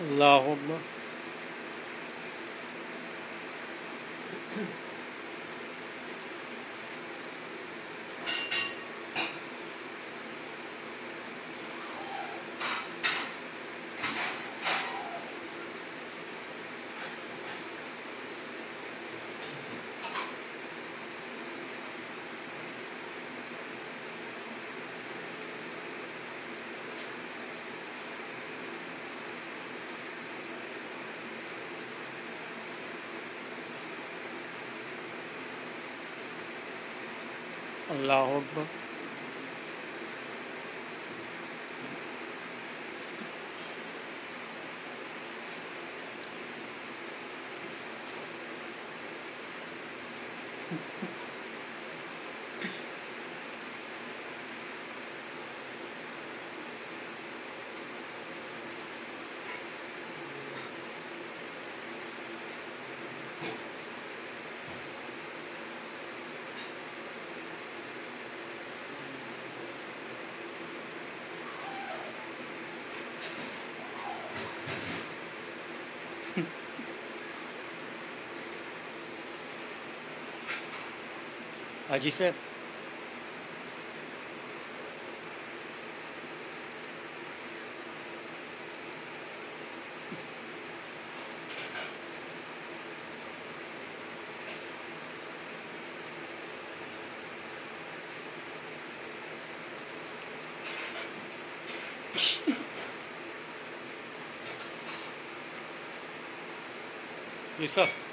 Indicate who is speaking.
Speaker 1: اللهم Allah अकबर Allah Akbar A disse Yusuf.